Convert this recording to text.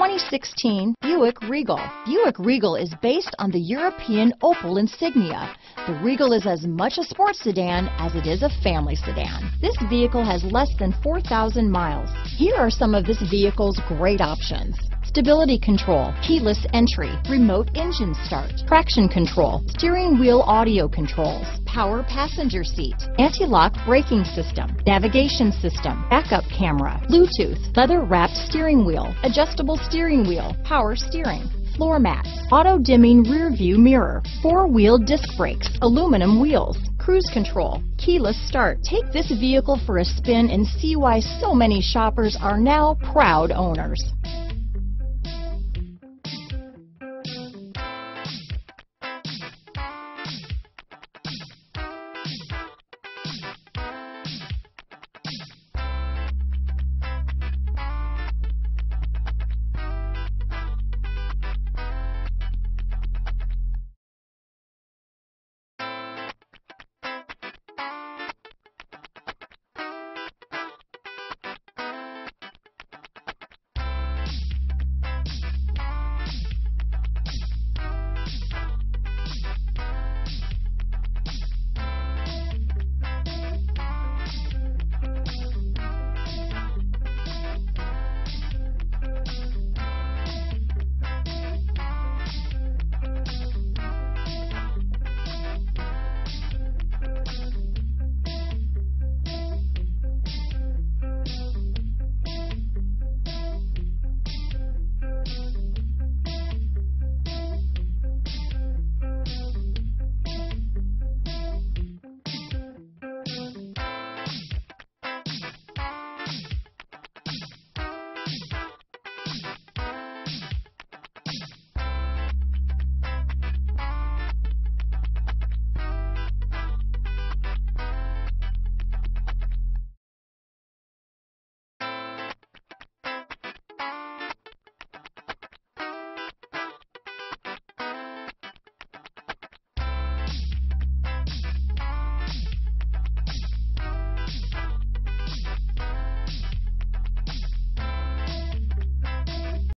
2016 Buick Regal. Buick Regal is based on the European Opel insignia. The Regal is as much a sports sedan as it is a family sedan. This vehicle has less than 4,000 miles. Here are some of this vehicle's great options stability control, keyless entry, remote engine start, traction control, steering wheel audio controls, power passenger seat, anti-lock braking system, navigation system, backup camera, Bluetooth, leather wrapped steering wheel, adjustable steering wheel, power steering, floor mats, auto dimming rear view mirror, four wheel disc brakes, aluminum wheels, cruise control, keyless start. Take this vehicle for a spin and see why so many shoppers are now proud owners.